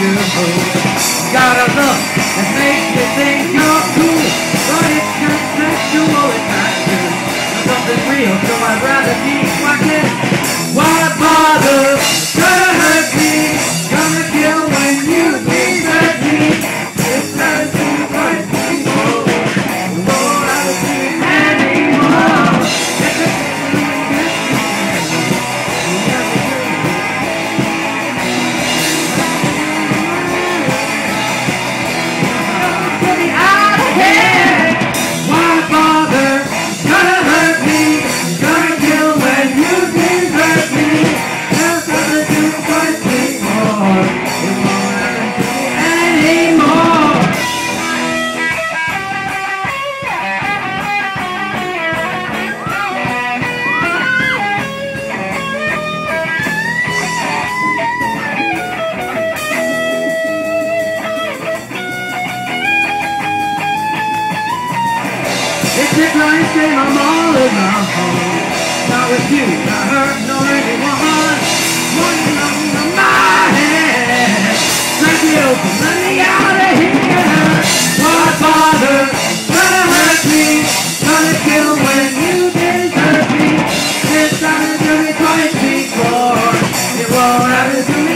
you. Got look that makes you think you're cool, but it's just sexual attraction. Something real, so I'd Music lights came, I'm all my home. Not with you, not her, nor anyone. One thing on my head. Let me open, let me out of here. Why bother? Trying to hurt me, trying to kill when you deserve me. It's time to do it twice before. It won't happen to me.